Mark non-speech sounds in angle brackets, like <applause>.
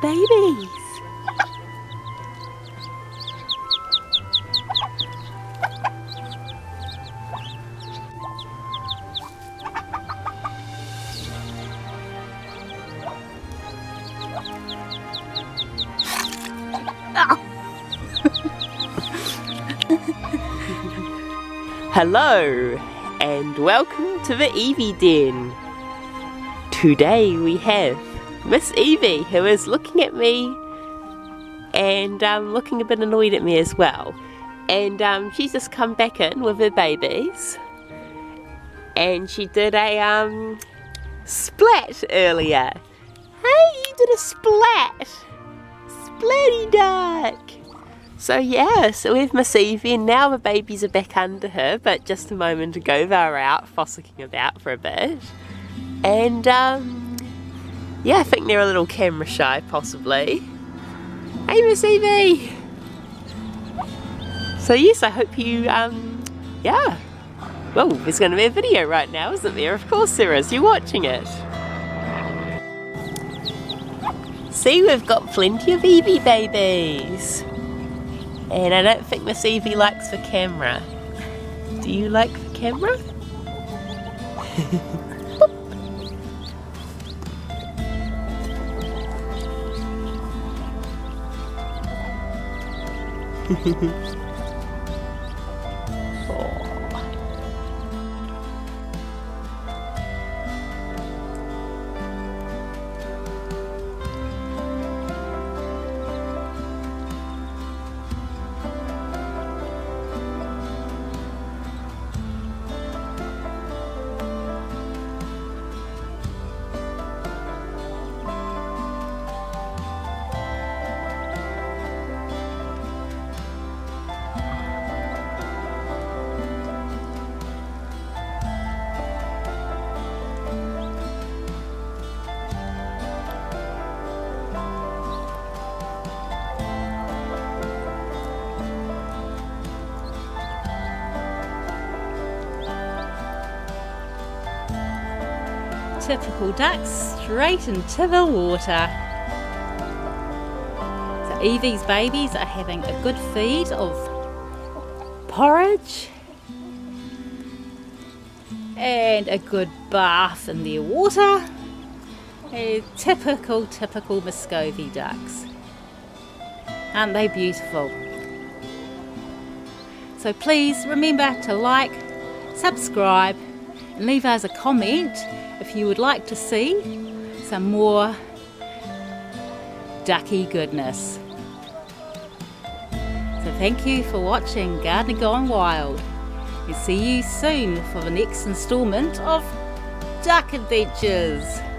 babies. <laughs> Hello and welcome to the Evie Den. Today we have Miss Evie who is looking at me and um, looking a bit annoyed at me as well. And um, she's just come back in with her babies and she did a um, splat earlier. Hey, you did a splat! Splatty duck! So yeah, so we've Miss Evie and now the babies are back under her, but just a moment ago they were out fossicking about for a bit. And um, yeah, I think they're a little camera shy possibly. Hey Miss Evie! So yes, I hope you, um, yeah. Well, there's going to be a video right now, isn't there? Of course there is, you're watching it. See, we've got plenty of Evie babies. And I don't think Miss Evie likes the camera. Do you like the camera? <laughs> Hehehehe <laughs> typical ducks straight into the water. So Evie's babies are having a good feed of porridge and a good bath in their water. Typical, typical Muscovy ducks. Aren't they beautiful? So please remember to like, subscribe leave us a comment if you would like to see some more ducky goodness. So thank you for watching Gardener Gone Wild. We'll see you soon for the next instalment of Duck Adventures.